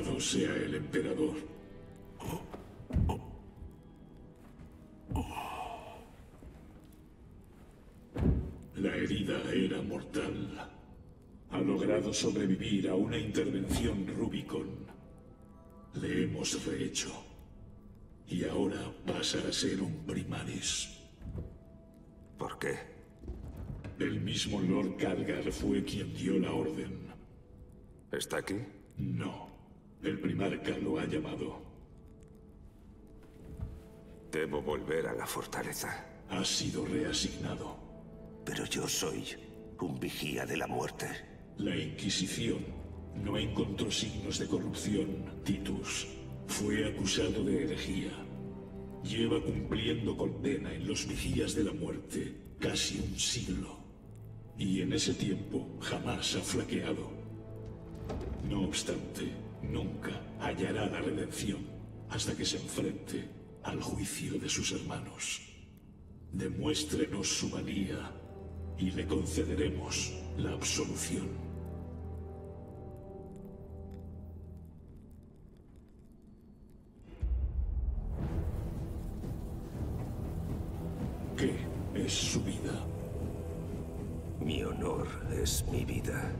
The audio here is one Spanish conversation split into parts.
Alabado sea el emperador. La herida era mortal. Ha logrado sobrevivir a una intervención Rubicon. Le hemos rehecho. Y ahora pasa a ser un primaris. ¿Por qué? El mismo Lord Calgar fue quien dio la orden. ¿Está aquí? No. El primarca lo ha llamado. Debo volver a la fortaleza. Ha sido reasignado. Pero yo soy un vigía de la muerte. La Inquisición no encontró signos de corrupción, Titus. Fue acusado de herejía. Lleva cumpliendo condena en los vigías de la muerte casi un siglo. Y en ese tiempo jamás ha flaqueado. No obstante, nunca hallará la redención hasta que se enfrente al juicio de sus hermanos. Demuéstrenos su valía y le concederemos la absolución. ¿Qué es su vida? Mi honor es mi vida.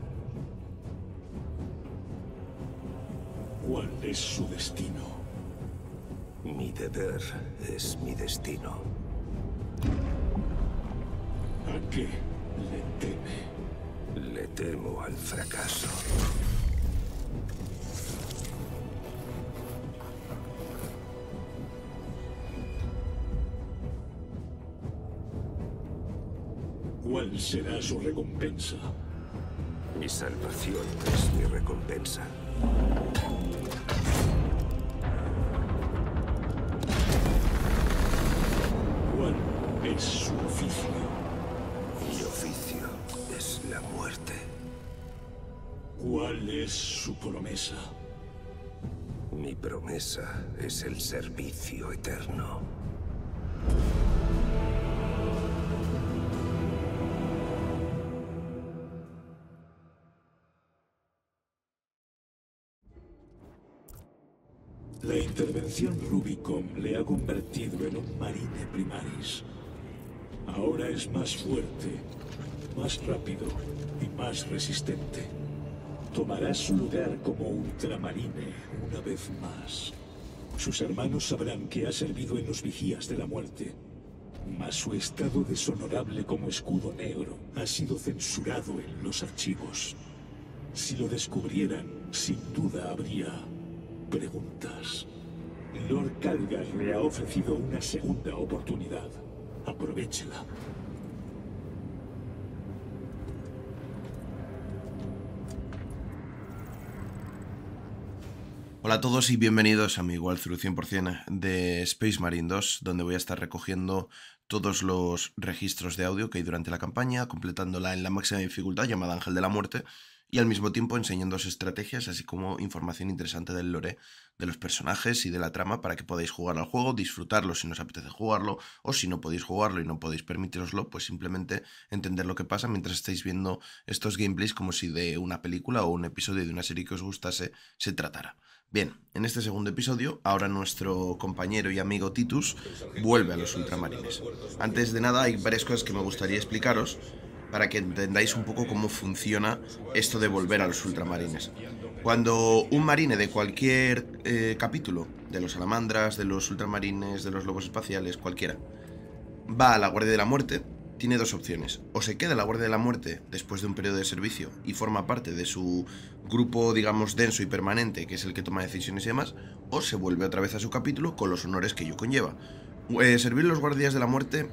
¿Cuál es su destino? Mi deber es mi destino. ¿A qué le teme? Le temo al fracaso. ¿Cuál será su recompensa? Mi salvación es mi recompensa. Su promesa? Mi promesa es el servicio eterno. La intervención Rubicon le ha convertido en un marine primaris. Ahora es más fuerte, más rápido y más resistente. Tomará su lugar como ultramarine una vez más. Sus hermanos sabrán que ha servido en los vigías de la muerte. Mas su estado deshonorable como escudo negro ha sido censurado en los archivos. Si lo descubrieran, sin duda habría preguntas. Lord Calgar le ha ofrecido una segunda oportunidad. Aprovechela. Hola a todos y bienvenidos a mi walkthrough 100% de Space Marine 2, donde voy a estar recogiendo todos los registros de audio que hay durante la campaña, completándola en la máxima dificultad llamada Ángel de la Muerte, y al mismo tiempo enseñándoos estrategias, así como información interesante del lore de los personajes y de la trama para que podáis jugar al juego, disfrutarlo si os apetece jugarlo, o si no podéis jugarlo y no podéis permitiroslo, pues simplemente entender lo que pasa mientras estáis viendo estos gameplays como si de una película o un episodio de una serie que os gustase se tratara. Bien, en este segundo episodio, ahora nuestro compañero y amigo Titus vuelve a los ultramarines. Antes de nada, hay varias cosas que me gustaría explicaros para que entendáis un poco cómo funciona esto de volver a los ultramarines. Cuando un marine de cualquier eh, capítulo, de los salamandras, de los ultramarines, de los lobos espaciales, cualquiera, va a la Guardia de la Muerte, tiene dos opciones. O se queda en la Guardia de la Muerte después de un periodo de servicio y forma parte de su grupo, digamos, denso y permanente, que es el que toma decisiones y demás, o se vuelve otra vez a su capítulo con los honores que ello conlleva. Eh, servir los Guardias de la Muerte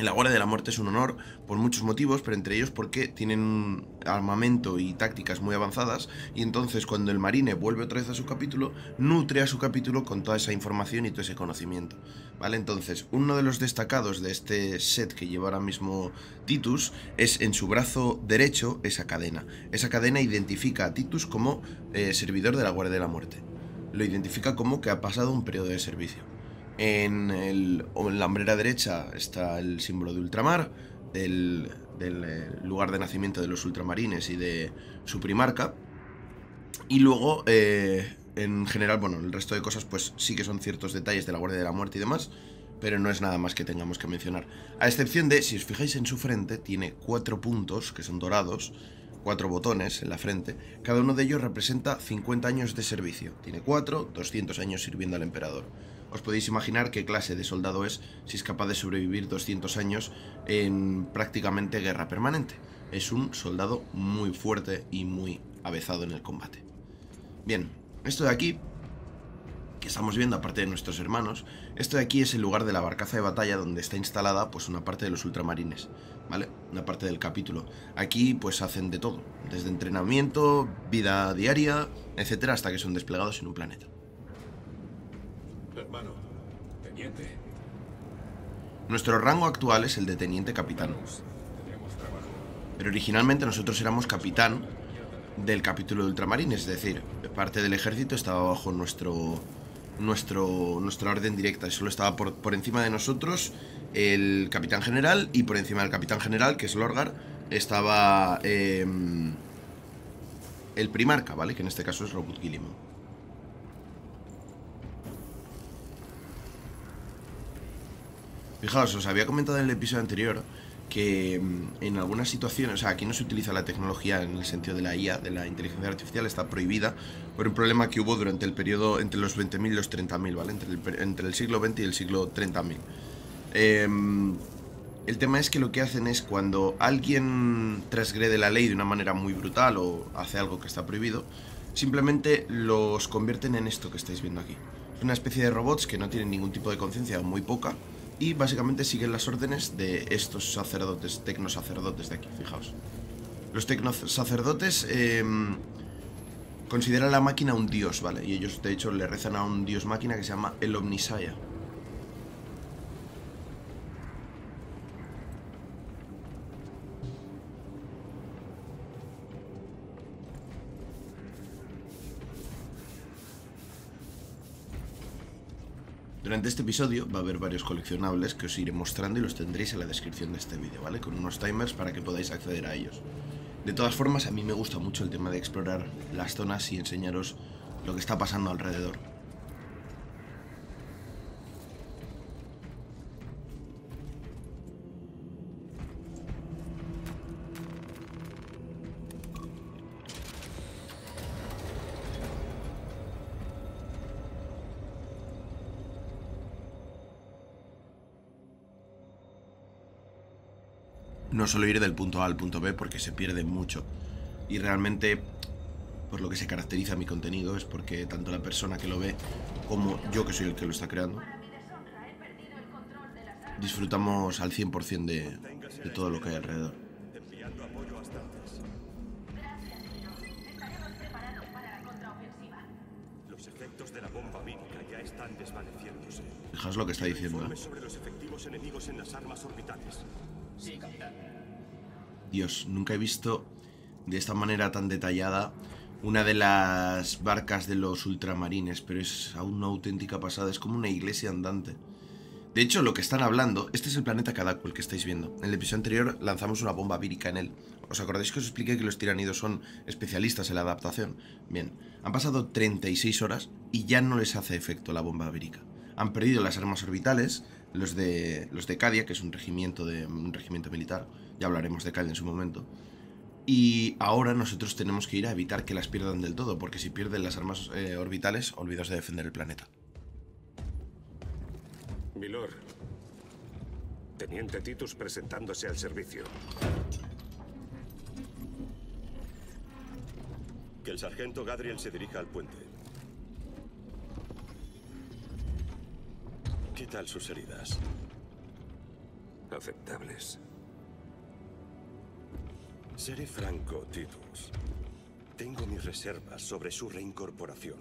en la Guardia de la Muerte es un honor por muchos motivos, pero entre ellos porque tienen armamento y tácticas muy avanzadas y entonces cuando el marine vuelve otra vez a su capítulo, nutre a su capítulo con toda esa información y todo ese conocimiento. ¿Vale? Entonces, uno de los destacados de este set que lleva ahora mismo Titus es en su brazo derecho esa cadena. Esa cadena identifica a Titus como eh, servidor de la Guardia de la Muerte. Lo identifica como que ha pasado un periodo de servicio. En, el, en, la hombrera derecha está el símbolo de ultramar, del, del, lugar de nacimiento de los ultramarines y de su primarca. Y luego, eh, en general, bueno, el resto de cosas, pues sí que son ciertos detalles de la Guardia de la Muerte y demás, pero no es nada más que tengamos que mencionar. A excepción de, si os fijáis en su frente, tiene cuatro puntos que son dorados, cuatro botones en la frente. Cada uno de ellos representa 50 años de servicio. Tiene cuatro, 200 años sirviendo al emperador. Os podéis imaginar qué clase de soldado es si es capaz de sobrevivir 200 años en prácticamente guerra permanente. Es un soldado muy fuerte y muy avezado en el combate. Bien, esto de aquí, que estamos viendo aparte de nuestros hermanos, esto de aquí es el lugar de la barcaza de batalla donde está instalada pues una parte de los ultramarines, ¿vale? Una parte del capítulo. Aquí pues hacen de todo, desde entrenamiento, vida diaria, etcétera, hasta que son desplegados en un planeta. Hermano, teniente, Nuestro rango actual es el de teniente capitán, pero originalmente nosotros éramos capitán del capítulo de ultramarines, es decir, parte del ejército estaba bajo nuestro nuestro nuestra orden directa, y solo estaba por, encima de nosotros el capitán general y por encima del capitán general, que es Lorgar, estaba em, el primarca, ¿vale? Que en este caso es Robot Gilliman. Fijaos, os había comentado en el episodio anterior que mm, en algunas situaciones, o sea, aquí no se utiliza la tecnología en el sentido de la IA, de la inteligencia artificial, está prohibida por un problema que hubo durante el periodo entre los 20.000 y los 30.000, ¿vale? Entre el, entre el siglo XX y el siglo 30.000. Em, el tema es que lo que hacen es cuando alguien transgrede la ley de una manera muy brutal o hace algo que está prohibido, simplemente los convierten en esto que estáis viendo aquí. Es una especie de robots que no tienen ningún tipo de conciencia o muy poca y básicamente siguen las órdenes de estos sacerdotes, tecnosacerdotes de aquí, fijaos. Los tecnosacerdotes em, consideran la máquina un dios, ¿vale? Y ellos de hecho le rezan a un dios máquina que se llama el Omnisaya. Durante este episodio va a haber varios coleccionables que os iré mostrando y los tendréis en la descripción de este vídeo, ¿vale? Con unos timers para que podáis acceder a ellos. De todas formas, a mí me gusta mucho el tema de explorar las zonas y enseñaros lo que está pasando alrededor. Solo ir del punto A al punto B porque se pierde mucho. Y realmente, por lo que se caracteriza mi contenido es porque tanto la persona que lo ve como yo que soy el que lo está creando, disfrutamos al 100% de, de todo lo que hay alrededor. Los. Fijaos lo que está diciendo. ¿eh? Sobre los efectivos enemigos en las armas orbitales. Dios, nunca he visto de esta manera tan detallada una de las barcas de los ultramarines, pero es aún una auténtica pasada, es como una iglesia andante. De hecho, lo que están hablando, este es el planeta Kadako, el que estáis viendo. En el episodio anterior lanzamos una bomba vírica en él. ¿Os acordáis que os expliqué que los tiranidos son especialistas en la adaptación? Bien, han pasado 36 horas y ya no les hace efecto la bomba vírica. Han perdido las armas orbitales, los de los de Cadia, que es un regimiento de un regimiento militar. Ya hablaremos de Cadia en su momento. Y ahora nosotros tenemos que ir a evitar que las pierdan del todo, porque si pierden las armas eh, orbitales, olvidaos de defender el planeta. Milord. Teniente Titus presentándose al servicio. Que el sargento Gadriel se dirija al puente. ¿Qué tal sus heridas? Aceptables. Seré franco, Titus. Tengo mis reservas sobre su reincorporación.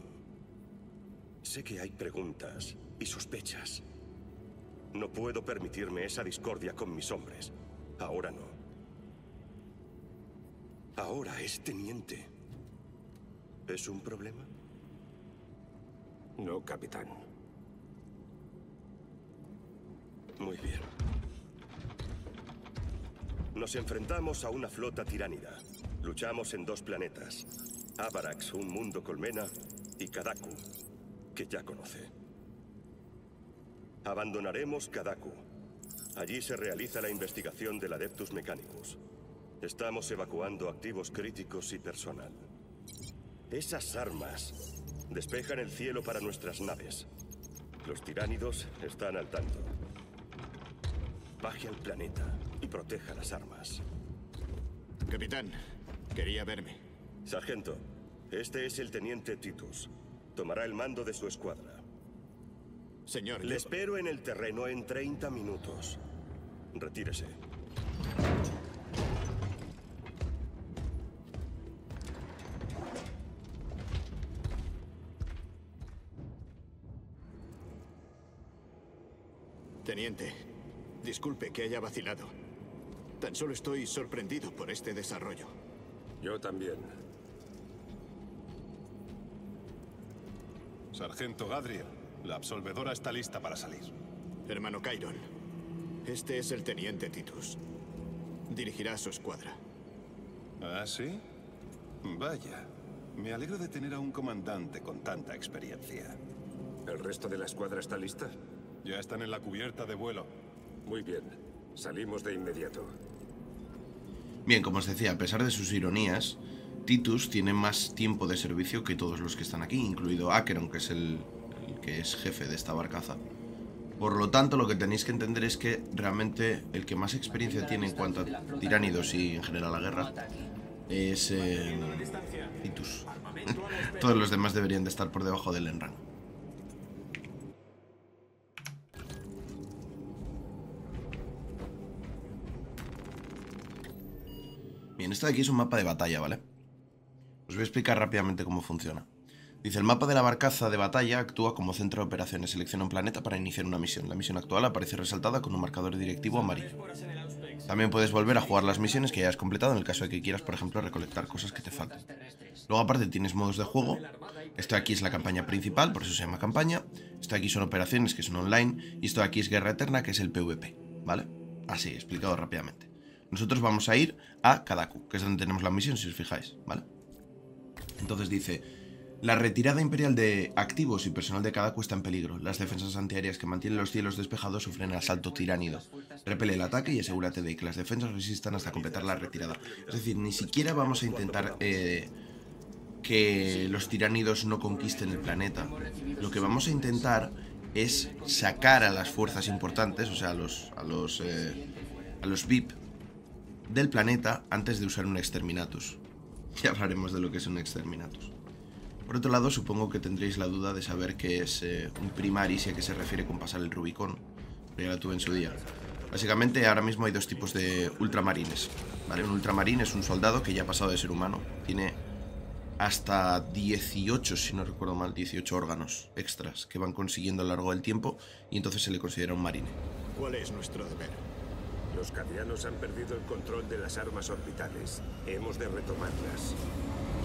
Sé que hay preguntas y sospechas. No puedo permitirme esa discordia con mis hombres. Ahora no. Ahora es teniente. ¿Es un problema? No, capitán. Muy bien. Nos enfrentamos a una flota tiránida. Luchamos en dos planetas. Avarax, un mundo colmena, y Kadaku, que ya conoce. Abandonaremos Kadaku. Allí se realiza la investigación del Adeptus Mechanicus. Estamos evacuando activos críticos y personal. Esas armas despejan el cielo para nuestras naves. Los tiránidos están al tanto. Baje al planeta proteja las armas. Capitán, quería verme. Sargento, este es el teniente Titus. Tomará el mando de su escuadra. Señor, Le yo- espero en el terreno en 30 minutos. Retírese. Teniente, disculpe que haya vacilado. Tan solo estoy sorprendido por este desarrollo. Yo también. Sargento Gadriel, la absolvedora está lista para salir. Hermano Kyron, este es el teniente Titus. Dirigirá su escuadra. ¿Ah, sí? Vaya. Me alegro de tener a un comandante con tanta experiencia. ¿El resto de la escuadra está lista? Ya están en la cubierta de vuelo. Muy bien. Salimos de inmediato. Bien, como os decía, a pesar de sus ironías, Titus tiene más tiempo de servicio que todos los que están aquí, incluido Acheron, que es el, que es jefe de esta barcaza. Por lo tanto, lo que tenéis que entender es que realmente el que más experiencia tiene en cuanto a tiránidos y en general a guerra es eh, Titus. Todos los demás deberían de estar por debajo del en esto de aquí es un mapa de batalla, ¿vale? Os voy a explicar rápidamente cómo funciona. Dice, el mapa de la barcaza de batalla actúa como centro de operaciones. Selecciona un planeta para iniciar una misión. La misión actual aparece resaltada con un marcador directivo amarillo. También puedes volver a jugar las misiones que hayas completado en el caso de que quieras, por ejemplo, recolectar cosas que te falten. Luego aparte tienes modos de juego. Esto de aquí es la campaña principal, por eso se llama campaña. Esto de aquí son operaciones que son online. Y esto de aquí es Guerra Eterna, que es el PvP. ¿Vale? Así, explicado rápidamente. Nosotros vamos a ir a Kadaku, que es donde tenemos la misión, si os fijáis, ¿vale? Entonces dice, la retirada imperial de activos y personal de Kadaku está en peligro. Las defensas antiaéreas que mantienen los cielos despejados sufren asalto tiránido. Repele el ataque y asegúrate de que las defensas resistan hasta completar la retirada. Es decir, ni siquiera vamos a intentar eh, que los tiránidos no conquisten el planeta. Lo que vamos a intentar es sacar a las fuerzas importantes, o sea, a los, a los, eh, a los VIP del planeta antes de usar un exterminatus. Ya hablaremos de lo que es un exterminatus. Por otro lado, supongo que tendréis la duda de saber qué es eh, un primaris y a qué se refiere con pasar el Rubicón. Pero ya la tuve en su día. Básicamente, ahora mismo hay dos tipos de ultramarines. ¿vale? Un ultramarín es un soldado que ya ha pasado de ser humano. Tiene hasta 18, si no recuerdo mal, 18 órganos extras que van consiguiendo a lo largo del tiempo y entonces se le considera un marine. ¿Cuál es nuestro deber? Los cadianos han perdido el control de las armas orbitales. Hemos de retomarlas.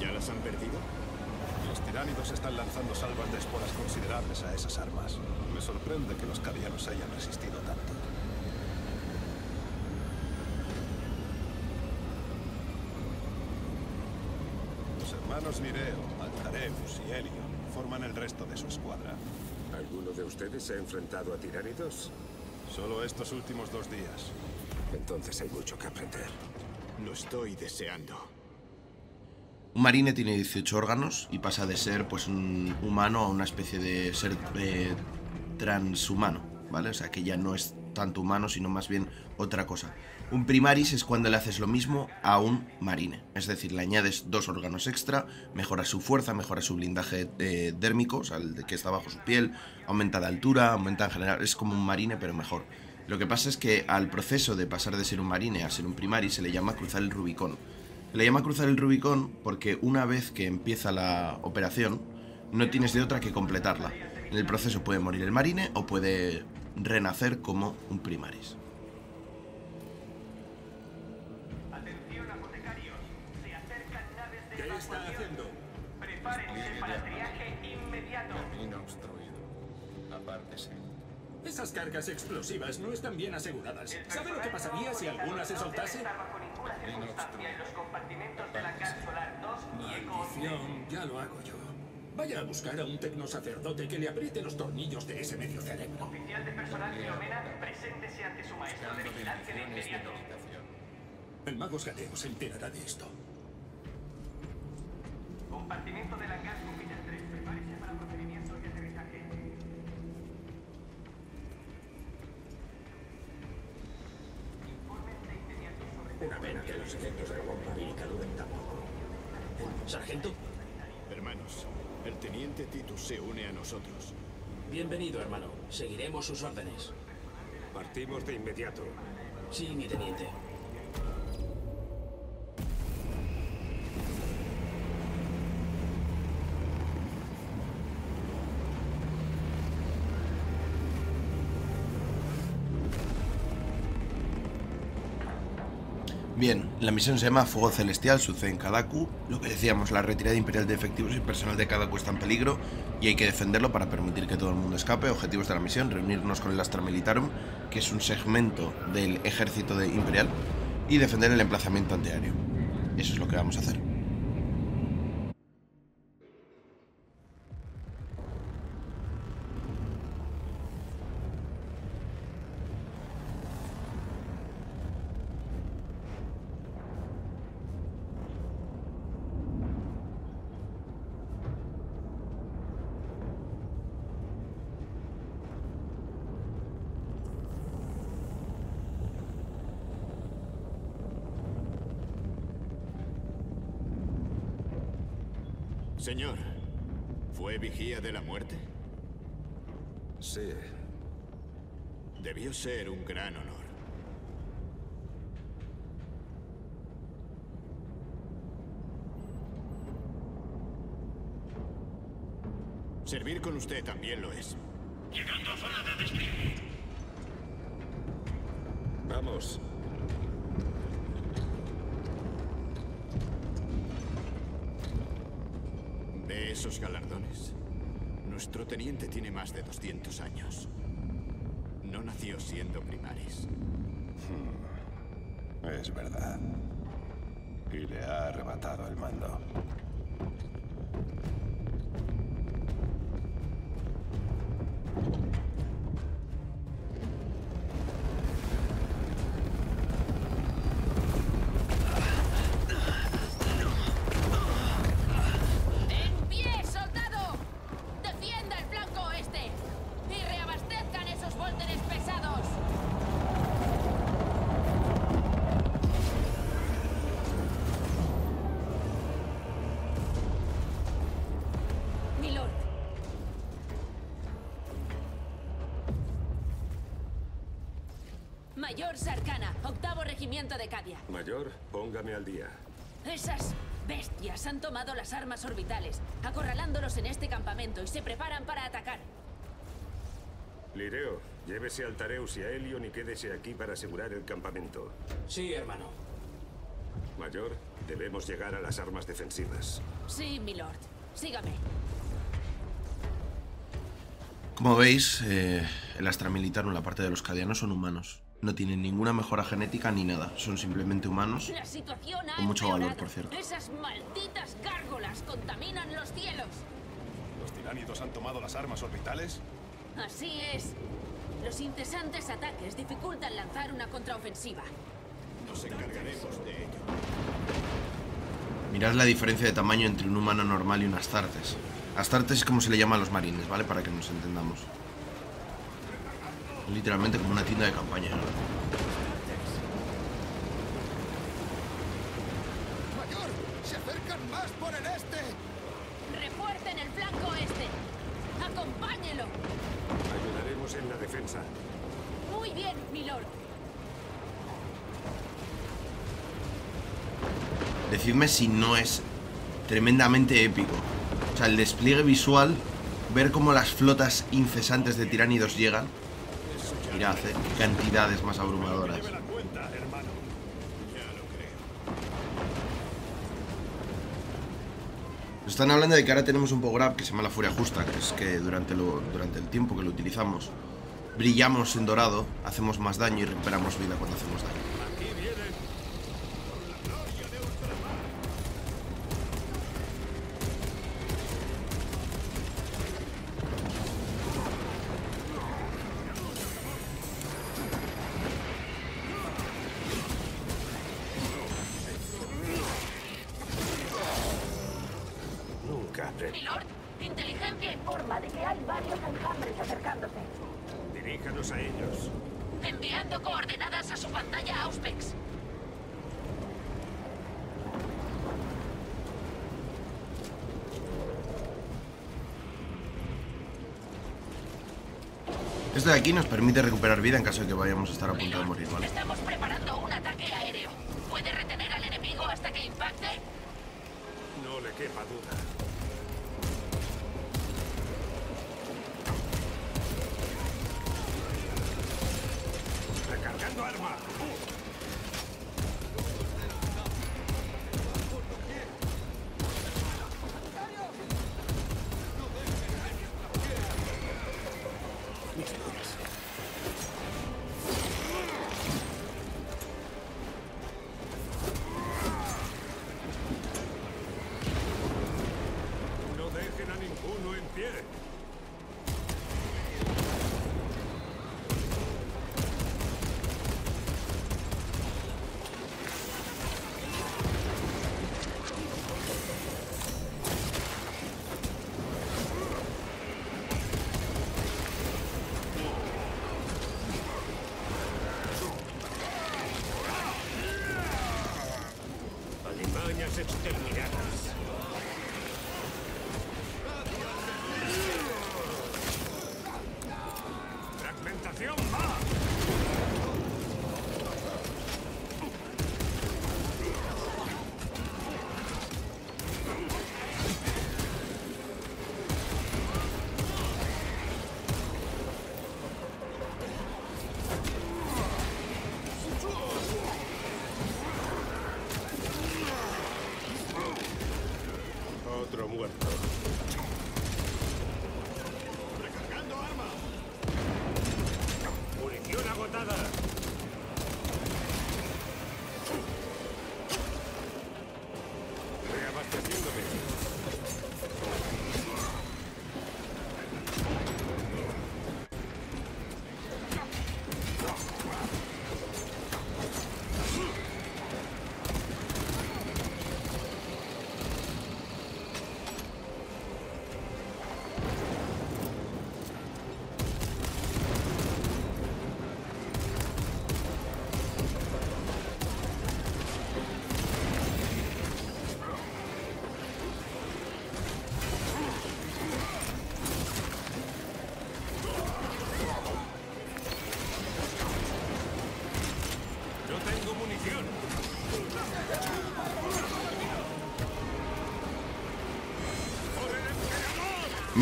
¿Ya las han perdido? Los tiránidos están lanzando salvas de esporas considerables a esas armas. Me sorprende que los cadianos hayan resistido tanto. Los hermanos Nireo, Altareus y Helion forman el resto de su escuadra. ¿Alguno de ustedes se ha enfrentado a tiránidos? Solo estos últimos dos días. Entonces hay mucho que aprender. Lo estoy deseando. Un marine tiene 18 órganos y pasa de ser pues un humano a una especie de ser eh, transhumano, ¿vale? O sea que ya no es tanto humano, sino más bien otra cosa. Un primaris es cuando le haces lo mismo a un marine, es decir, le añades dos órganos extra, mejora su fuerza, mejora su blindaje eh, dérmico, o sea, el que está bajo su piel, aumenta de altura, aumenta en general, es como un marine pero mejor. Lo que pasa es que al proceso de pasar de ser un marine a ser un primaris se le llama cruzar el Rubicón. Se le llama cruzar el Rubicón porque una vez que empieza la operación, no tienes de otra que completarla. En el proceso puede morir el marine o puede renacer como un primaris. Esas cargas explosivas no están bien aseguradas. ¿Sabe lo que pasaría si alguna se soltase? En los compartimentos de la cápsula 2 y Eco misión ya lo hago yo. Vaya a buscar a un tecnosacerdote que le apriete los tornillos de ese medio cerebro. Oficial de personal Filomena, preséntese ante su maestro de vigilancia de inmediato. El mago Gadeo se enterará de esto. Compartimiento del hangar Júpiter 3. Prepárese para procedimiento y aterrizaje. Informen de inmediato sobre... Una pena que los efectos de la bomba vírica duren tan poco. ¿Sargento? Hermanos, el teniente Titus se une a nosotros. Bienvenido, hermano. Seguiremos sus órdenes. Partimos de inmediato. Sí, mi teniente. Bien, la misión se llama Fuego Celestial, sucede en Kadaku. Lo que decíamos, la retirada imperial de efectivos y personal de Kadaku está en peligro y hay que defenderlo para permitir que todo el mundo escape. Objetivos de la misión, reunirnos con el Astra Militarum, que es un segmento del ejército de imperial, y defender el emplazamiento antiaéreo. Eso es lo que vamos a hacer. Señor, ¿fue vigía de la muerte? Sí. Debió ser un gran honor. Servir con usted también lo es. Vamos. ¿Ve esos galardones? Nuestro teniente tiene más de 200 años. No nació siendo primaris. Es verdad. Y le ha arrebatado el mando. De Cadia. Mayor, póngame al día. Esas bestias han tomado las armas orbitales, acorralándolos en este campamento y se preparan para atacar. Lireo, llévese al Tareus y a Helion y quédese aquí para asegurar el campamento. Sí, hermano. Mayor, debemos llegar a las armas defensivas. Sí, milord. Sígame. Como veis, eh, el Astra Militarum, la parte de los cadianos, son humanos. No tienen ninguna mejora genética ni nada. Son simplemente humanos. La situación ha Con mucho valor, por cierto. Esas malditas gárgolas contaminan los cielos. ¿Los tiránidos han tomado las armas orbitales? Así es. Los incesantes ataques dificultan lanzar una contraofensiva. Nos encargaremos de ello. Mirad la diferencia de tamaño entre un humano normal y un Astartes. Astartes es como se le llama a los marines, ¿vale? Para que nos entendamos. Literalmente como una tienda de campaña. ¿no? ¡Mayor! ¡Se acercan más por el este! ¡Refuercen el flanco este! ¡Acompáñelo! Ayudaremos en la defensa. Muy bien, milord. Decidme si no es tremendamente épico. O sea, el despliegue visual, ver cómo las flotas incesantes de tiránidos llegan. Mirad, eh, cantidades más abrumadoras. Nos están hablando de que ahora tenemos un power up que se llama la furia justa, que es que durante, durante el tiempo que lo utilizamos brillamos en dorado, hacemos más daño y recuperamos vida cuando hacemos daño. Aquí vienen. Capre. Milord, inteligencia informa de que hay varios enjambres acercándose. Diríjanos a ellos. Enviando coordenadas a su pantalla Auspex. Esto de aquí nos permite recuperar vida en caso de que vayamos a estar a punto de morir, ¿vale? estamos preparando un ataque aéreo. ¿Puede retener al enemigo hasta que impacte? No le quepa duda. Recargando arma.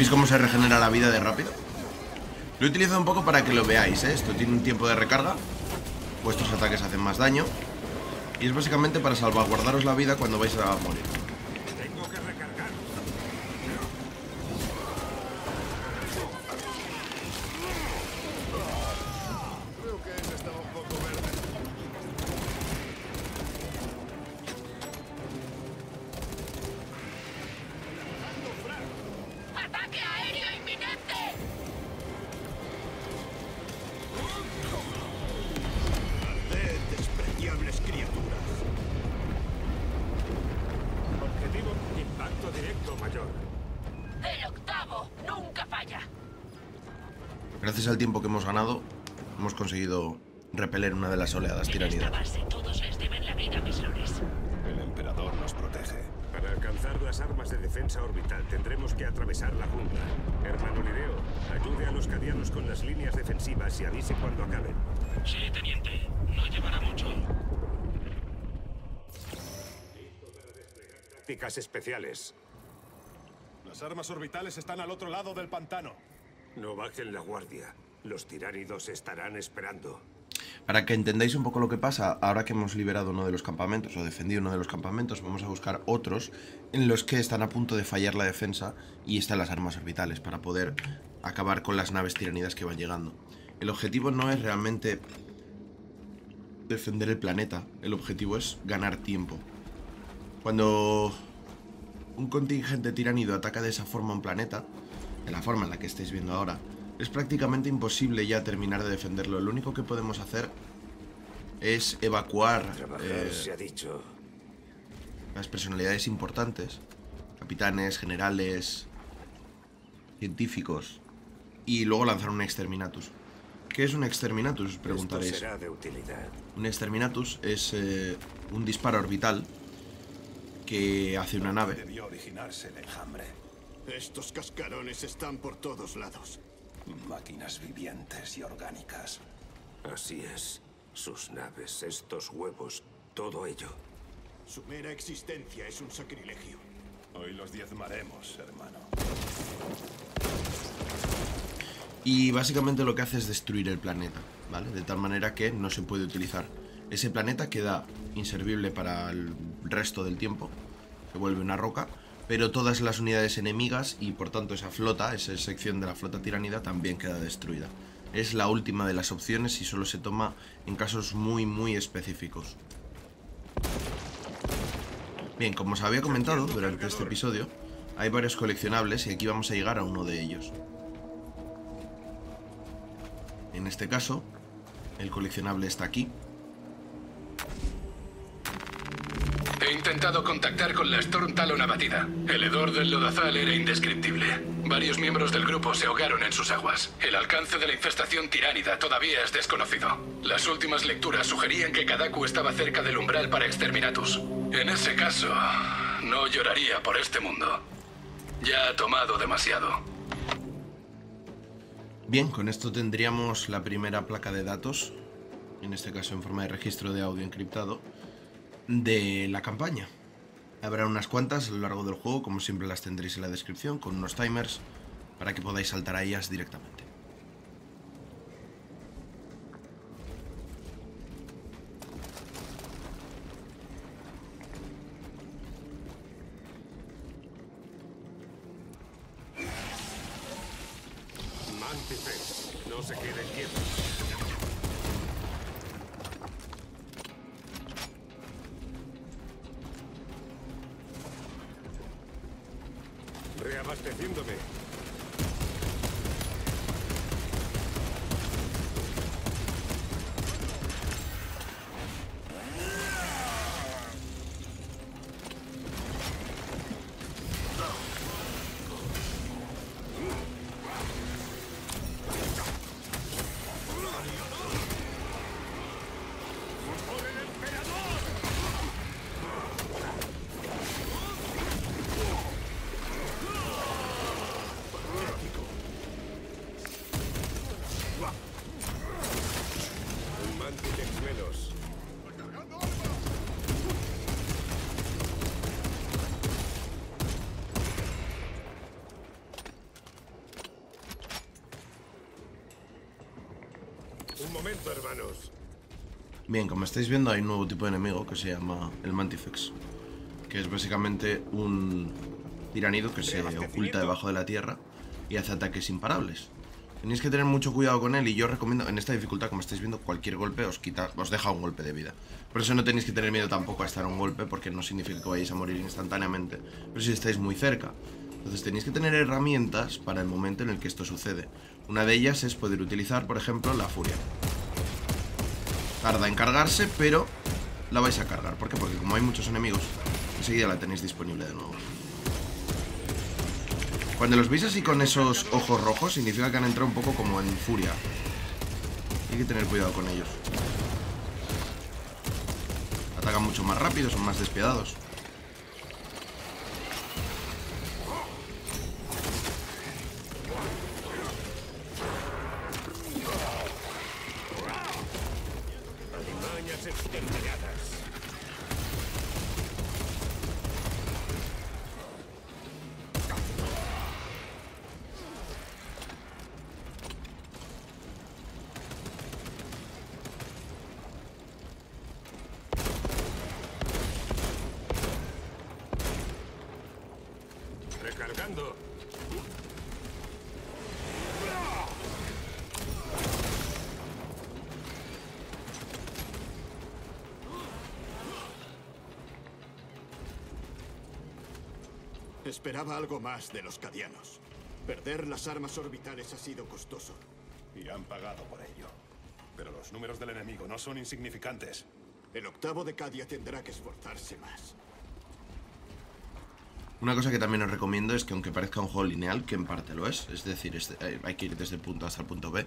¿Veis cómo se regenera la vida de rápido? Lo he utilizado un poco para que lo veáis, ¿eh? Esto tiene un tiempo de recarga. Vuestros ataques hacen más daño. Y es básicamente para salvaguardaros la vida cuando vais a morir. Armas de defensa orbital tendremos que atravesar la jungla. Hermano Lideo, ayude a los cadianos con las líneas defensivas y avise cuando acaben. Sí, teniente. No llevará mucho. Tácticas especiales. Las armas orbitales están al otro lado del pantano. No bajen la guardia. Los tiránidos estarán esperando. Para que entendáis un poco lo que pasa, ahora que hemos liberado uno de los campamentos o defendido uno de los campamentos, vamos a buscar otros en los que están a punto de fallar la defensa y están las armas orbitales para poder acabar con las naves tiranidas que van llegando. El objetivo no es realmente defender el planeta, el objetivo es ganar tiempo. Cuando un contingente tiranido ataca de esa forma un planeta, de la forma en la que estáis viendo ahora, es prácticamente imposible ya terminar de defenderlo. Lo único que podemos hacer es evacuar eh, se ha dicho. las personalidades importantes, capitanes, generales, científicos, y luego lanzar un Exterminatus. ¿Qué es un Exterminatus? Preguntaréis. Esto será de utilidad. Un Exterminatus es eh, un disparo orbital que hace una nave. Debió originarse el enjambre. Estos cascarones están por todos lados. Máquinas vivientes y orgánicas. Así es. Sus naves, estos huevos, todo ello. Su mera existencia es un sacrilegio. Hoy los diezmaremos, hermano. Y básicamente lo que hace es destruir el planeta, ¿vale? De tal manera que no se puede utilizar. Ese planeta queda inservible para el resto del tiempo. Se vuelve una roca. Pero todas las unidades enemigas y por tanto esa flota, esa sección de la flota tiránida también queda destruida. Es la última de las opciones y solo se toma en casos muy muy específicos. Bien, como os había comentado durante este episodio, hay varios coleccionables y aquí vamos a llegar a uno de ellos. En este caso, el coleccionable está aquí. He intentado contactar con la Storm Talon abatida. El hedor del lodazal era indescriptible. Varios miembros del grupo se ahogaron en sus aguas. El alcance de la infestación tiránida todavía es desconocido. Las últimas lecturas sugerían que Kadaku estaba cerca del umbral para Exterminatus. En ese caso, no lloraría por este mundo. Ya ha tomado demasiado. Bien, con esto tendríamos la primera placa de datos, en este caso en forma de registro de audio encriptado, de la campaña. Habrá unas cuantas a lo largo del juego, como siempre las tendréis en la descripción, con unos timers para que podáis saltar a ellas directamente. Bien, como estáis viendo hay un nuevo tipo de enemigo que se llama el Mantifex, que es básicamente un tiranido que se oculta debajo de la tierra y hace ataques imparables. Tenéis que tener mucho cuidado con él y yo recomiendo, en esta dificultad, como estáis viendo, cualquier golpe os quita, os deja un golpe de vida. Por eso no tenéis que tener miedo tampoco a estar a un golpe, porque no significa que vayáis a morir instantáneamente, pero si estáis muy cerca. Entonces tenéis que tener herramientas para el momento en el que esto sucede. Una de ellas es poder utilizar, por ejemplo, la furia. Tarda en cargarse, pero la vais a cargar. ¿Por qué? Porque como hay muchos enemigos, enseguida la tenéis disponible de nuevo. Cuando los veis así con esos ojos rojos, significa que han entrado un poco como en furia. Hay que tener cuidado con ellos. Atacan mucho más rápido, son más despiadados. Alimañas exterminadas. Recargando. Esperaba algo más de los cadianos. Perder las armas orbitales ha sido costoso. Y han pagado por ello. Pero los números del enemigo no son insignificantes. El octavo de Cadia tendrá que esforzarse más. Una cosa que también os recomiendo es que aunque parezca un juego lineal, que en parte lo es, es decir, es de- hay que ir desde el punto A hasta el punto B,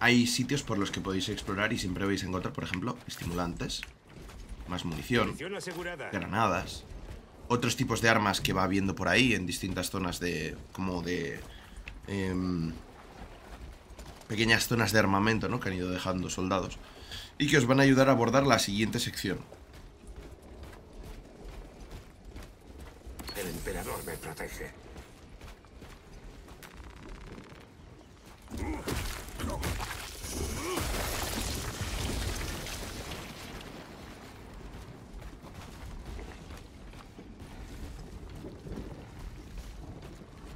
hay sitios por los que podéis explorar y siempre vais a encontrar, por ejemplo, estimulantes, más munición, granadas, otros tipos de armas que va habiendo por ahí en distintas zonas de. como de. em, pequeñas zonas de armamento, ¿no? Que han ido dejando soldados. Y que os van a ayudar a abordar la siguiente sección. El emperador me protege.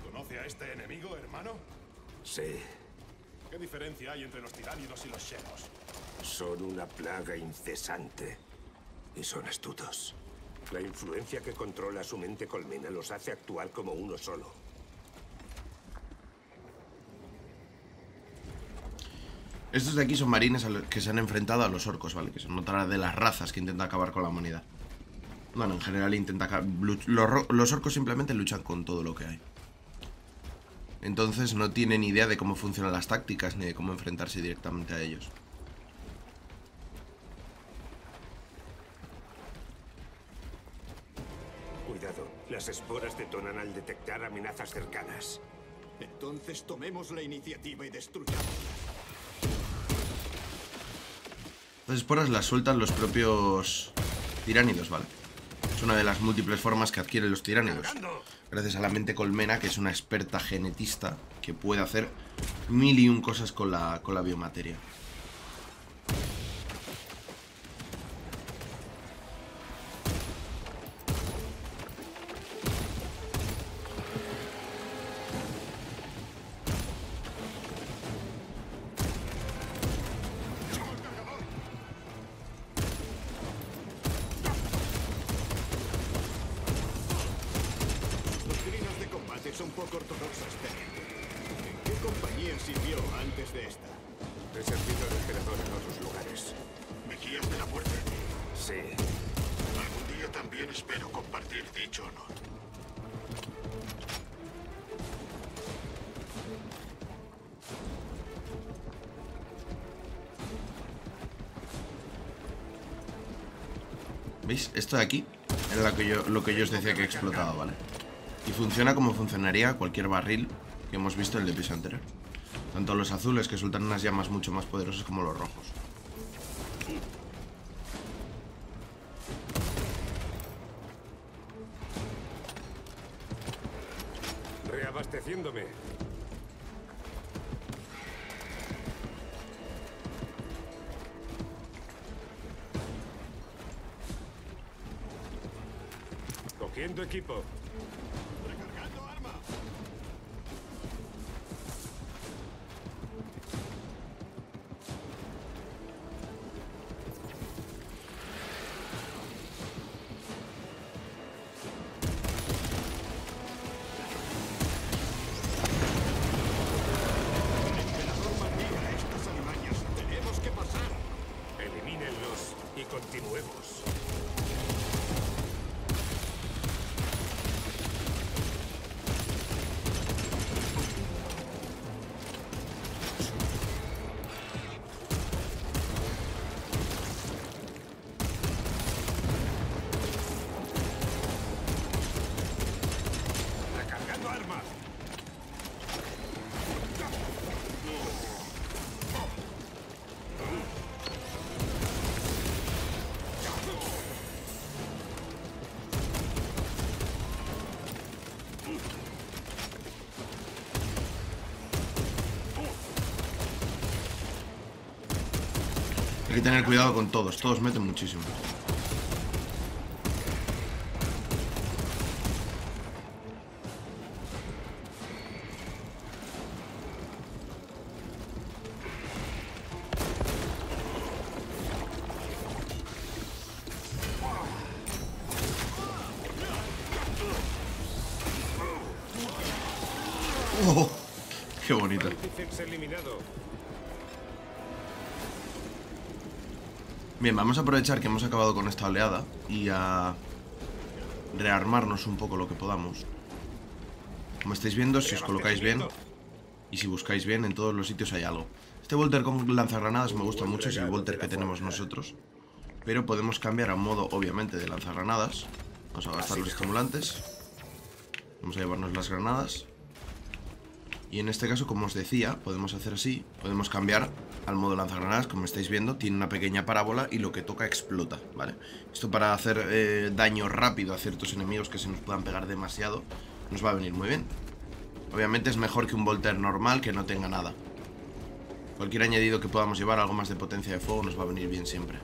¿Conoce a este enemigo, hermano? Sí, ¿Qué diferencia hay entre los tiránidos y los xenos? son una plaga incesante. Y son astutos. La influencia que controla su mente colmena los hace actuar como uno solo. Estos de aquí son marines que se han enfrentado a los orcos, ¿vale? Que son otra de las razas que intenta acabar con la humanidad. Bueno, en general intenta... los orcos simplemente luchan con todo lo que hay. Entonces no tienen idea de cómo funcionan las tácticas ni de cómo enfrentarse directamente a ellos. Cuidado, las esporas detonan al detectar amenazas cercanas. Entonces tomemos la iniciativa y destruyamos. Las esporas las sueltan los propios tiránidos, ¿vale? Es una de las múltiples formas que adquieren los tiránidos. Gracias a la mente colmena, que es una experta genetista que puede hacer mil y un cosas con la, con la biomateria. Sirvió antes de esta? He servido al emperador en otros lugares. ¿Vigías de la muerte? Sí, Algún día también espero compartir dicho honor. ¿Veis? Esto de aquí era lo que yo, lo que yo os decía que explotaba, ¿vale? Y funciona como funcionaría cualquier barril que hemos visto en el episodio anterior. Tanto los azules que sueltan unas llamas mucho más poderosas como los rojos. reabasteciéndome. Tener cuidado con todos, todos meten muchísimo. Bien, vamos a aprovechar que hemos acabado con esta oleada y a rearmarnos un poco lo que podamos. Como estáis viendo, si os colocáis bien y si buscáis bien, en todos los sitios hay algo. Este Volter con lanzagranadas me gusta mucho, es el Volter que tenemos nosotros. Pero podemos cambiar a modo, obviamente, de lanzagranadas. Vamos a gastar los estimulantes. Vamos a llevarnos las granadas. Y en este caso, como os decía, podemos hacer así. Podemos cambiar al modo lanzagranadas, como estáis viendo. Tiene una pequeña parábola y lo que toca explota, ¿vale? Esto para hacer eh, daño rápido a ciertos enemigos que se nos puedan pegar demasiado, nos va a venir muy bien. Obviamente es mejor que un Volter normal que no tenga nada. Cualquier añadido que podamos llevar, algo más de potencia de fuego, nos va a venir bien siempre.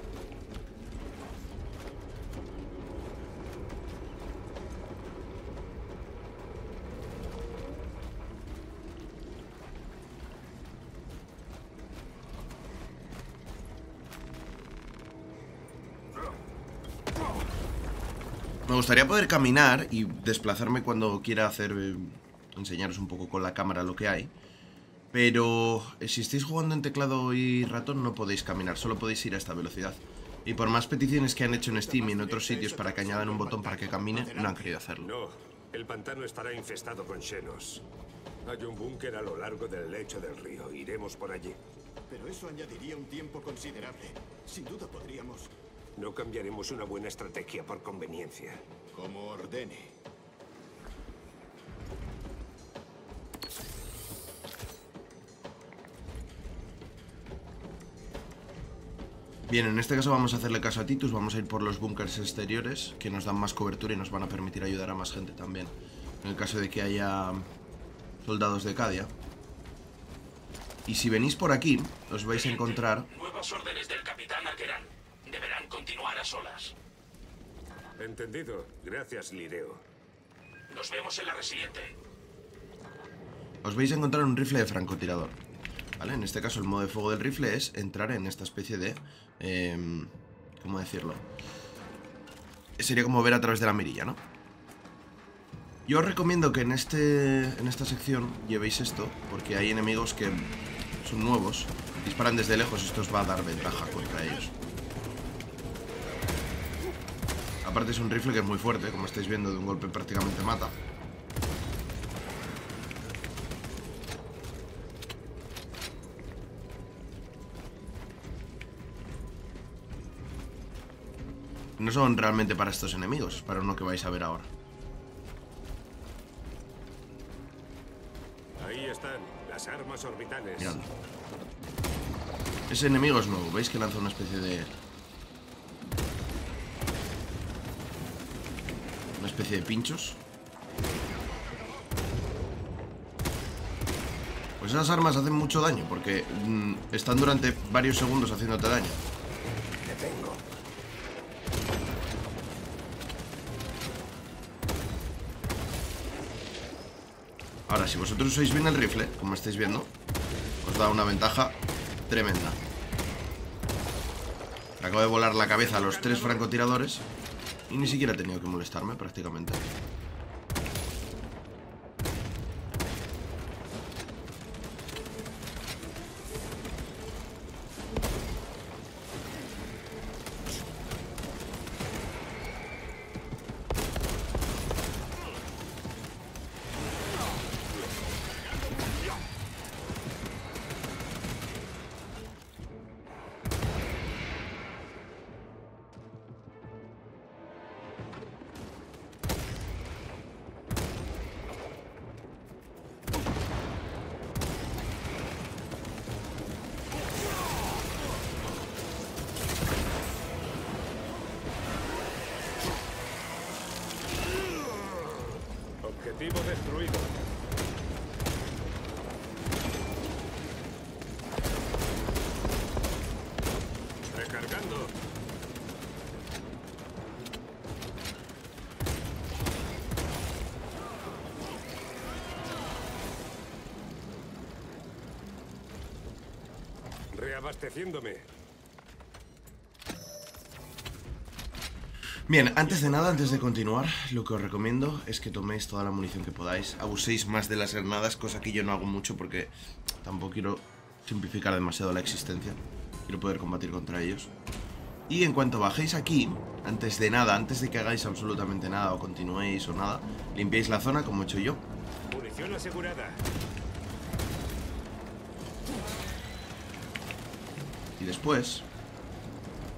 Me gustaría poder caminar y desplazarme cuando quiera hacer... eh, enseñaros un poco con la cámara lo que hay. Pero eh, si estáis jugando en teclado y ratón no podéis caminar, solo podéis ir a esta velocidad. Y por más peticiones que han hecho en Steam y en otros sitios para que añadan un botón para que camine, no han querido hacerlo. No, el pantano estará infestado con xenos. Hay un búnker a lo largo del lecho del río. Iremos por allí. Pero eso añadiría un tiempo considerable. Sin duda podríamos... No cambiaremos una buena estrategia por conveniencia. Como ordene. Bien, en este caso vamos a hacerle caso a Titus, vamos a ir por los búnkers exteriores que nos dan más cobertura y nos van a permitir ayudar a más gente también. En el caso de que haya soldados de Cadia. Y si venís por aquí, os vais a encontrar... Nuevas órdenes del capitán Akeran. Deberán continuar a solas. Entendido. Gracias, Lideo. Nos vemos en la residente. Os vais a encontrar un rifle de francotirador. ¿Vale? En este caso el modo de fuego del rifle es entrar en esta especie de... em, ¿Cómo decirlo? Sería como ver a través de la mirilla, ¿no? Yo os recomiendo que en, este, en esta sección llevéis esto, porque hay enemigos que son nuevos, disparan desde lejos, esto os va a dar ventaja contra ellos. Aparte es un rifle que es muy fuerte, como estáis viendo, de un golpe prácticamente mata. No son realmente para estos enemigos, para uno que vais a ver ahora. Ahí están, las armas orbitales. Ese enemigo es nuevo, ¿veis que lanza una especie de... Una especie de pinchos? Pues esas armas hacen mucho daño, porque mm, están durante varios segundos haciéndote daño. Ahora, si vosotros usáis bien el rifle, como estáis viendo, os da una ventaja tremenda. Le acabo de volar la cabeza a los tres francotiradores y ni siquiera he tenido que molestarme prácticamente. Bien, antes de nada, antes de continuar, lo que os recomiendo es que toméis toda la munición que podáis, abuséis más de las granadas, cosa que yo no hago mucho porque tampoco quiero simplificar demasiado la existencia, quiero poder combatir contra ellos. Y en cuanto bajéis aquí, antes de nada, antes de que hagáis absolutamente nada o continuéis o nada, limpiáis la zona como he hecho yo. Munición asegurada. Y después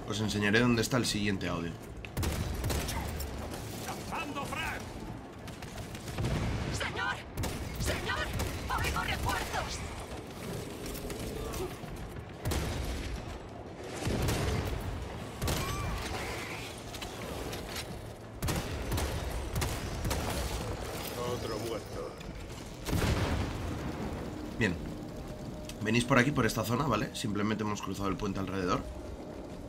os enseñaré dónde está el siguiente audio. Por aquí, por esta zona, ¿vale? Simplemente hemos cruzado el puente alrededor.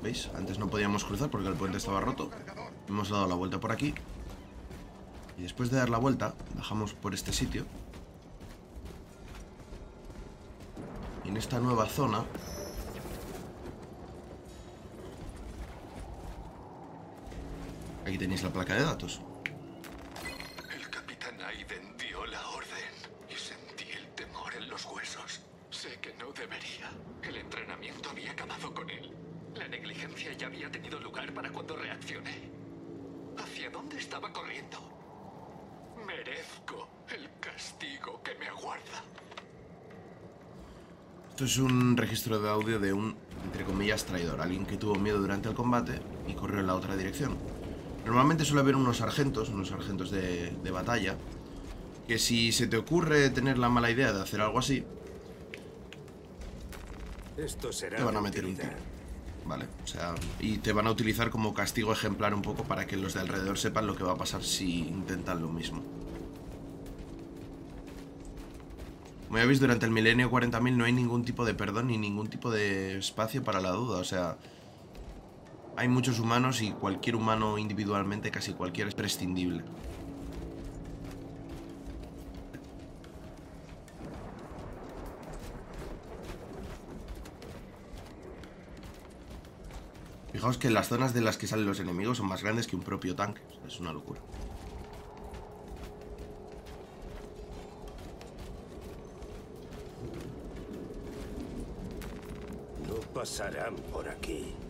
¿Veis? Antes no podíamos cruzar porque el puente estaba roto. Hemos dado la vuelta por aquí. Y después de dar la vuelta, bajamos por este sitio. En esta nueva zona... Aquí tenéis la placa de datos. El capitán Aiden dio la orden y sentí el temor en los huesos. Sé que no debería. El entrenamiento había acabado con él. La negligencia ya había tenido lugar para cuando reaccioné. ¿Hacia dónde estaba corriendo? Merezco el castigo que me aguarda. Esto es un registro de audio de un, entre comillas, traidor. Alguien que tuvo miedo durante el combate y corrió en la otra dirección. Normalmente suele haber unos sargentos, unos sargentos de, de batalla, que si se te ocurre tener la mala idea de hacer algo así, Esto será. te van a meter un tiro. Vale, o sea, y te van a utilizar como castigo ejemplar un poco para que los de alrededor sepan lo que va a pasar si intentan lo mismo. Como ya veis, durante el milenio 40.000 no hay ningún tipo de perdón ni ningún tipo de espacio para la duda. O sea, hay muchos humanos y cualquier humano individualmente, casi cualquiera, es prescindible. Fijaos que las zonas de las que salen los enemigos son más grandes que un propio tanque. Es una locura. No pasarán por aquí.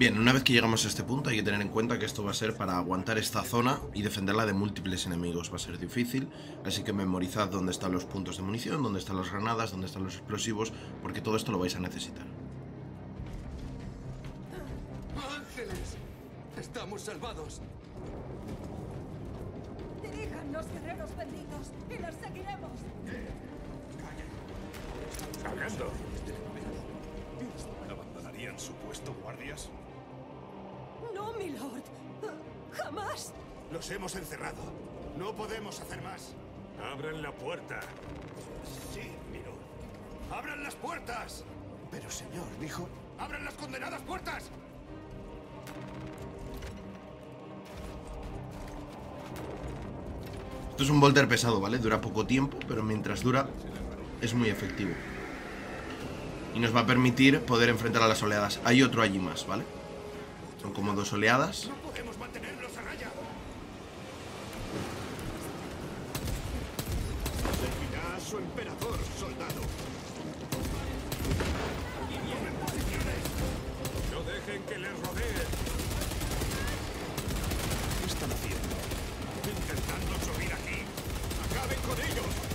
Bien, una vez que llegamos a este punto hay que tener en cuenta que esto va a ser para aguantar esta zona y defenderla de múltiples enemigos. Va a ser difícil, así que memorizad dónde están los puntos de munición, dónde están las granadas, dónde están los explosivos, porque todo esto lo vais a necesitar. ¡Ángeles! ¡Estamos salvados! Diríjannos, guerreros benditos, y los seguiremos. Hablando. ¿Abandonarían su puesto, guardias? No, mi lord. Jamás. Los hemos encerrado. No podemos hacer más. Abran la puerta. Sí, miro. ¡Abran las puertas! Pero, señor, dijo... ¡Abran las condenadas puertas! Esto es un volter pesado, ¿vale? Dura poco tiempo, pero mientras dura es muy efectivo. Y nos va a permitir poder enfrentar a las oleadas. Hay otro allí más, ¿vale? Son como dos oleadas. ¡No podemos mantenerlos a raya! Servirá a su emperador, soldado. ¡Tomen posiciones! No dejen que les rodeen. ¿Qué están haciendo? Intentando subir aquí. ¡Acaben con ellos!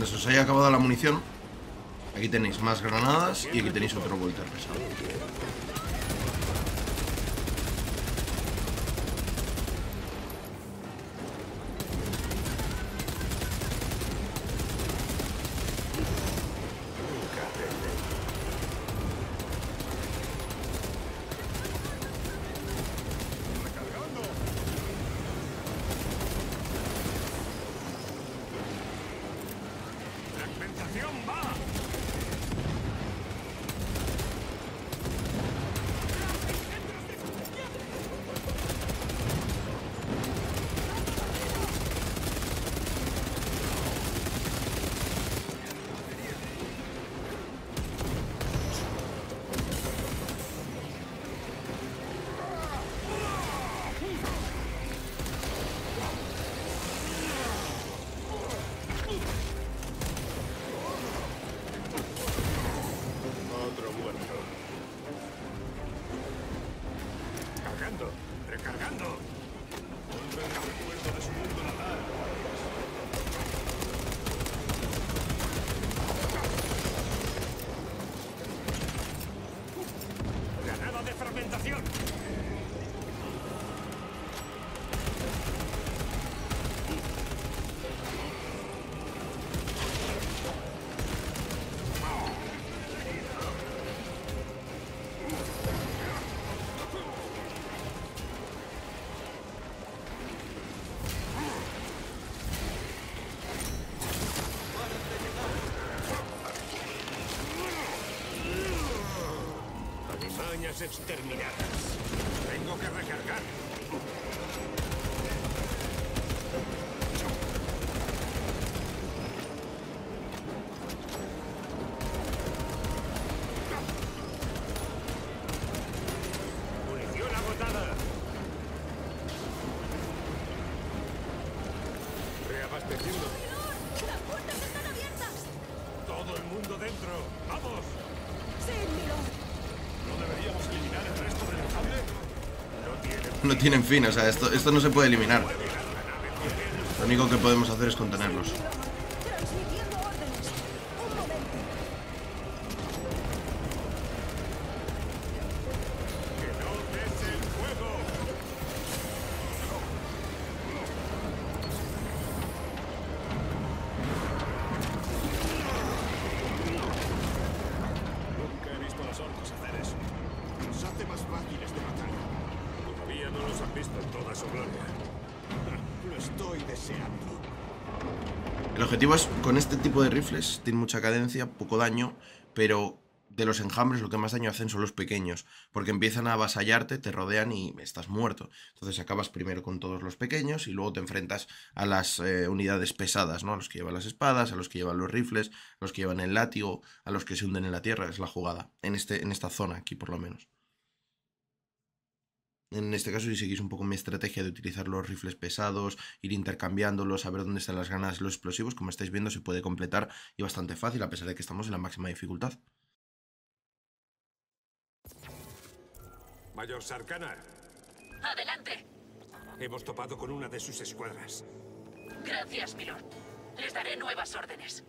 Cuando se os haya acabado la munición, aquí tenéis más granadas y aquí tenéis otro Volter pesado. Exterminadas. No tienen fin, o sea, esto, esto no se puede eliminar. Lo único que podemos hacer es contenerlos. Objetivo es, con este tipo de rifles, tiene mucha cadencia, poco daño, pero de los enjambres lo que más daño hacen son los pequeños, porque empiezan a avasallarte, te rodean y estás muerto. Entonces acabas primero con todos los pequeños y luego te enfrentas a las eh, unidades pesadas, ¿no? A los que llevan las espadas, a los que llevan los rifles, a los que llevan el látigo, a los que se hunden en la tierra, es la jugada, en, este, en esta zona aquí por lo menos. En este caso, si seguís un poco mi estrategia de utilizar los rifles pesados, ir intercambiándolos, saber dónde están las granadas y los explosivos, como estáis viendo, se puede completar y bastante fácil, a pesar de que estamos en la máxima dificultad. Mayor Sarkana, Adelante. hemos topado con una de sus escuadras. Gracias, Milord. Les daré nuevas órdenes.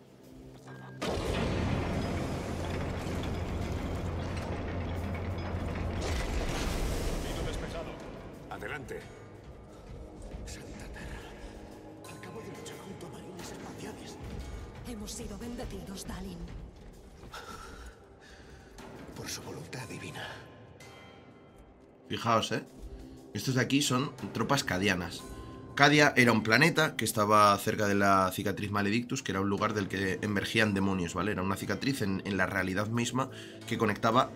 Adelante. Santa Terra. Acabo de luchar junto a marines espaciales. Hemos sido bendecidos, Dalin. Por su voluntad divina. Fijaos, ¿eh? Estos de aquí son tropas cadianas. Cadia era un planeta que estaba cerca de la cicatriz Maledictus, que era un lugar del que emergían demonios, ¿vale? Era una cicatriz en, en la realidad misma que conectaba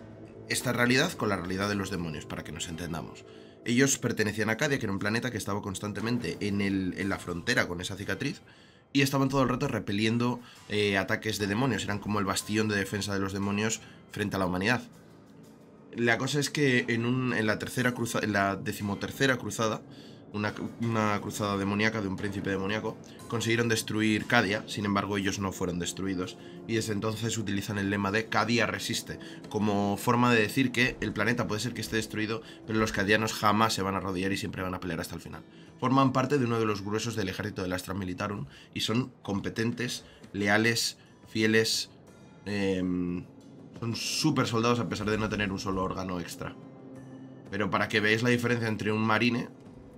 esta realidad con la realidad de los demonios, para que nos entendamos. Ellos pertenecían a Cadia, que era un planeta que estaba constantemente en, el, en la frontera con esa cicatriz, y estaban todo el rato repeliendo eh, ataques de demonios. Eran como el bastión de defensa de los demonios frente a la humanidad. La cosa es que en, un, en la tercera en la decimotercera cruzada, una, cruzada demoníaca de un príncipe demoníaco, consiguieron destruir Cadia, sin embargo ellos no fueron destruidos, y desde entonces utilizan el lema de Cadia resiste, como forma de decir que el planeta puede ser que esté destruido, pero los cadianos jamás se van a rodear y siempre van a pelear hasta el final. Forman parte de uno de los gruesos del ejército del Astra Militarum y son competentes leales, fieles. em, son súper soldados a pesar de no tener un solo órgano extra. Pero para que veáis la diferencia entre un marine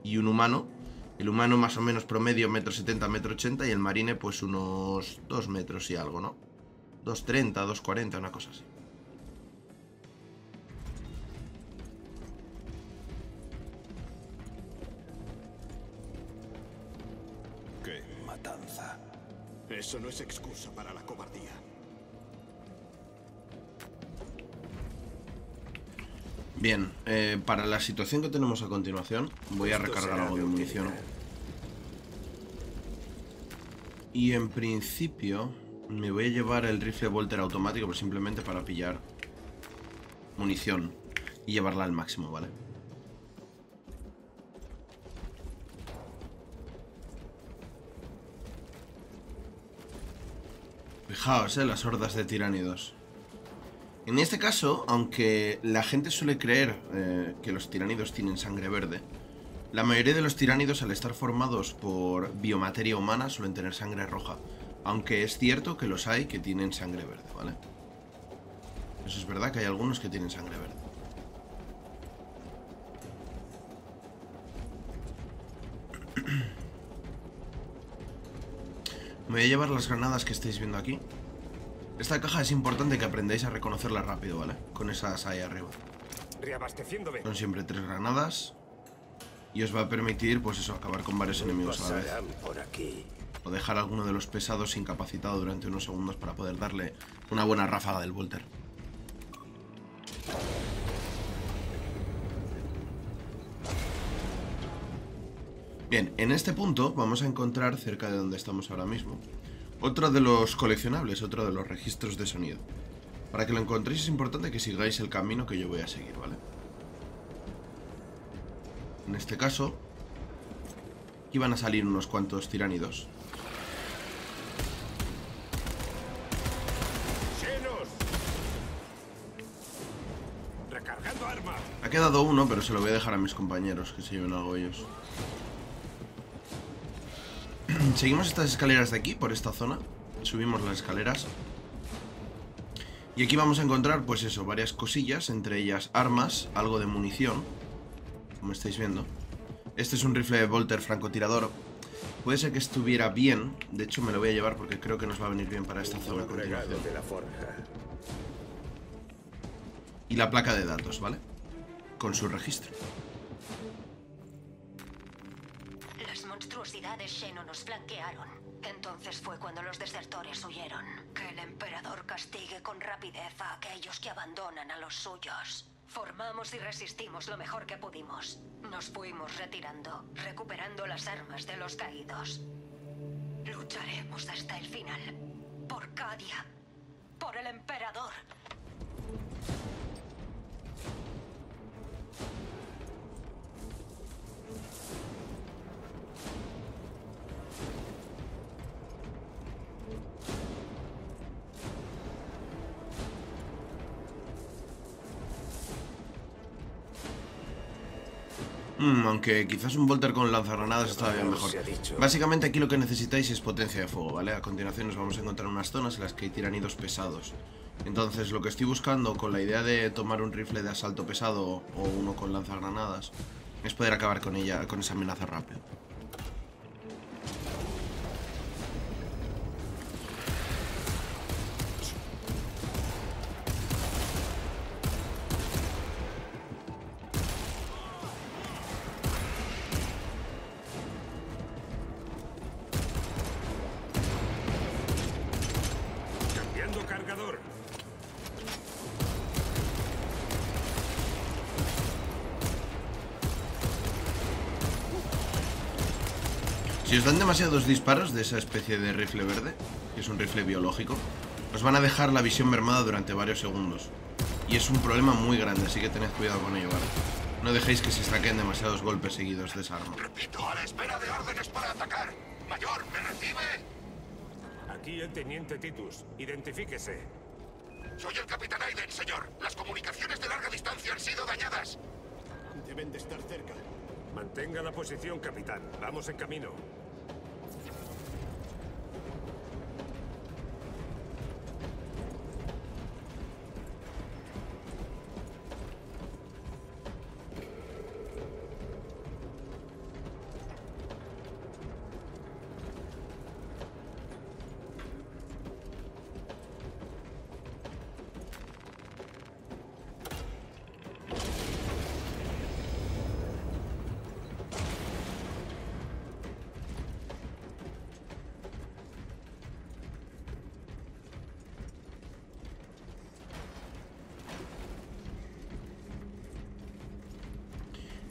y un humano, el humano más o menos promedio metro 70, metro 80 y el marine pues unos 2 metros y algo, ¿no? 2.30, 2.40, una cosa así. ¡Qué matanza! Eso no es excusa para la cobardía. Bien, eh, para la situación que tenemos a continuación, voy a recargar algo de munición. Y en principio me voy a llevar el rifle Volter automático, pero simplemente para pillar munición y llevarla al máximo, ¿vale? Fijaos, eh, las hordas de tiránidos. En este caso, aunque la gente suele creer eh, que los tiránidos tienen sangre verde, la mayoría de los tiránidos al estar formados por biomateria humana suelen tener sangre roja. Aunque es cierto que los hay que tienen sangre verde, ¿vale? Eso es verdad que hay algunos que tienen sangre verde. Me voy a llevar las granadas que estáis viendo aquí. Esta caja es importante que aprendáis a reconocerla rápido, ¿vale? Con esas ahí arriba. Reabasteciéndome. Son siempre tres granadas. Y os va a permitir, pues eso, acabar con varios enemigos a la vez. Pasarán por aquí. O dejar a alguno de los pesados incapacitado durante unos segundos para poder darle una buena ráfaga del Volter. Bien, en este punto vamos a encontrar cerca de donde estamos ahora mismo otro de los coleccionables, otro de los registros de sonido. Para que lo encontréis es importante que sigáis el camino que yo voy a seguir, ¿vale? En este caso, iban a salir unos cuantos tiránidos. Ha quedado uno, pero se lo voy a dejar a mis compañeros, que se lleven algo ellos. Seguimos estas escaleras de aquí, por esta zona. Subimos las escaleras. Y aquí vamos a encontrar, pues eso, varias cosillas, entre ellas armas, algo de munición, como estáis viendo. Este es un rifle de Volter francotirador. Puede ser que estuviera bien, de hecho me lo voy a llevar porque creo que nos va a venir bien para esta zona a continuación. de la forja. Y la placa de datos, ¿vale? Con su registro. Monstruosidades Sheno nos flanquearon. Entonces fue cuando los desertores huyeron. Que el emperador castigue con rapidez a aquellos que abandonan a los suyos. Formamos y resistimos lo mejor que pudimos. Nos fuimos retirando, recuperando las armas de los caídos. Lucharemos hasta el final. Por Cadia. Por el emperador. Mm, aunque quizás un Volter con lanzagranadas está bien mejor. Básicamente aquí lo que necesitáis es potencia de fuego, ¿vale? A continuación nos vamos a encontrar unas zonas en las que hay tiranidos pesados. Entonces lo que estoy buscando con la idea de tomar un rifle de asalto pesado o uno con lanzagranadas es poder acabar con ella, con esa amenaza rápido. Dan demasiados disparos de esa especie de rifle verde, que es un rifle biológico, os van a dejar la visión mermada durante varios segundos. Y es un problema muy grande, así que tened cuidado con ello, ¿vale? No dejéis que se saquen demasiados golpes seguidos de esa arma. Repito, a la espera de órdenes para atacar. Mayor, ¿me recibe? Aquí el teniente Titus. Identifíquese. Soy el capitán Aiden, señor. Las comunicaciones de larga distancia han sido dañadas. Deben de estar cerca. Mantenga la posición, capitán. Vamos en camino.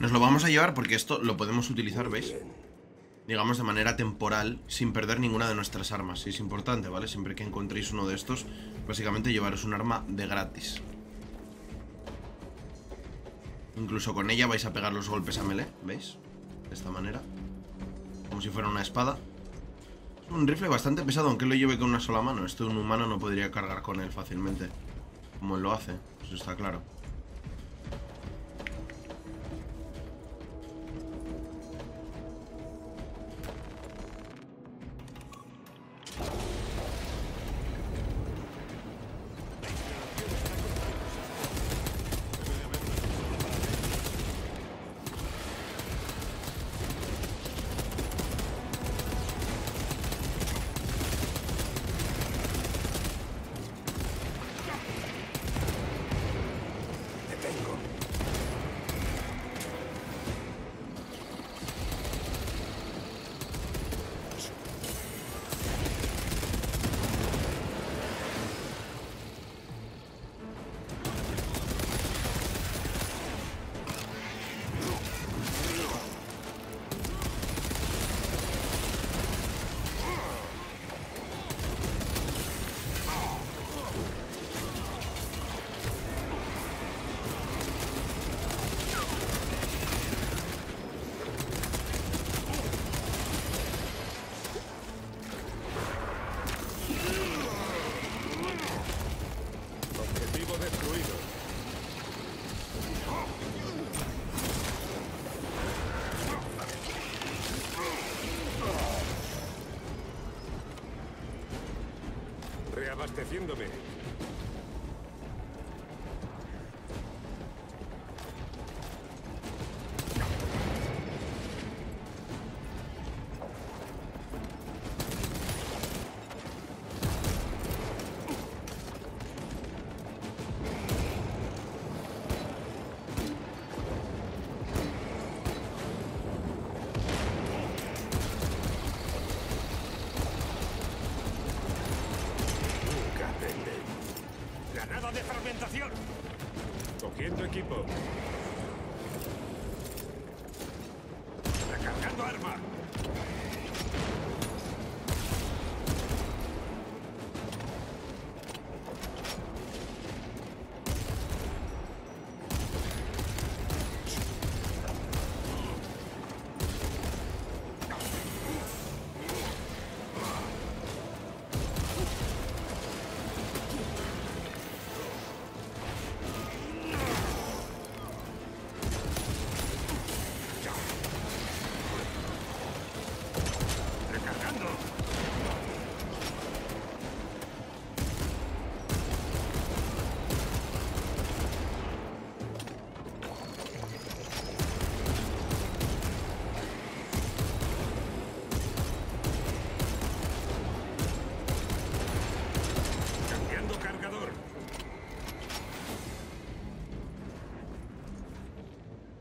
Nos lo vamos a llevar porque esto lo podemos utilizar, ¿veis? Digamos de manera temporal, sin perder ninguna de nuestras armas. Y es importante, ¿vale? Siempre que encontréis uno de estos, básicamente llevaros un arma de gratis. Incluso con ella vais a pegar los golpes a melee, ¿veis? De esta manera. Como si fuera una espada. Es un rifle bastante pesado, aunque lo lleve con una sola mano. Esto un humano no podría cargar con él fácilmente. Como él lo hace, eso está claro. Reabasteciéndome.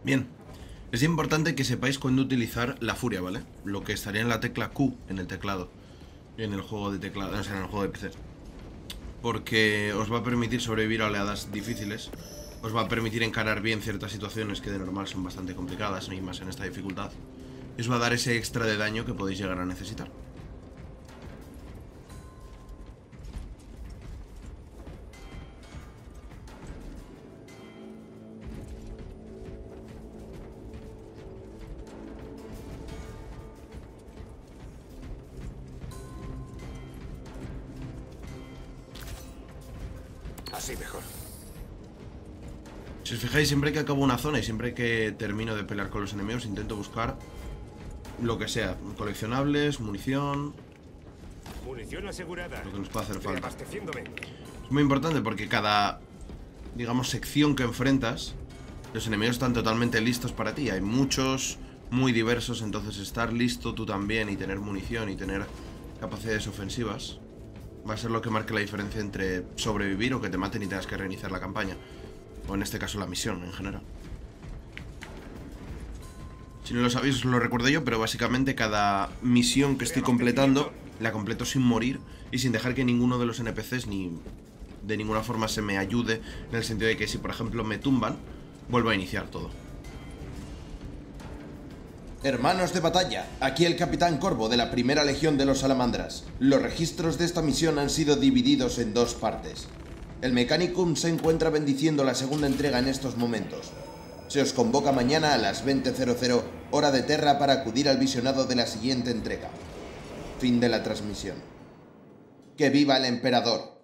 Bien. Es importante que sepáis cuándo utilizar la furia, ¿vale? Lo que estaría en la tecla Q en el teclado. En el juego de teclado, o sea, en el juego de PC. Porque os va a permitir sobrevivir a oleadas difíciles. Os va a permitir encarar bien ciertas situaciones que de normal son bastante complicadas, y más en esta dificultad. Y os va a dar ese extra de daño que podéis llegar a necesitar. Os fijáis, siempre que acabo una zona y siempre que termino de pelear con los enemigos, intento buscar lo que sea, coleccionables, munición, Munición asegurada. lo que nos pueda hacer falta. Es muy importante porque cada, digamos, sección que enfrentas, los enemigos están totalmente listos para ti. Hay muchos, muy diversos, entonces estar listo tú también y tener munición y tener capacidades ofensivas va a ser lo que marque la diferencia entre sobrevivir o que te maten y tengas que reiniciar la campaña. O en este caso la misión en general. Si no lo sabéis, os lo recuerdo yo, pero básicamente cada misión que estoy completando la completo sin morir y sin dejar que ninguno de los NPCs ni de ninguna forma se me ayude en el sentido de que si por ejemplo me tumban, vuelvo a iniciar todo. Hermanos de batalla, aquí el Capitán Corvo de la Primera Legión de los Salamandras. Los registros de esta misión han sido divididos en dos partes. El Mechanicum se encuentra bendiciendo la segunda entrega en estos momentos. Se os convoca mañana a las 20.00 hora de Terra para acudir al visionado de la siguiente entrega. Fin de la transmisión. ¡Que viva el emperador!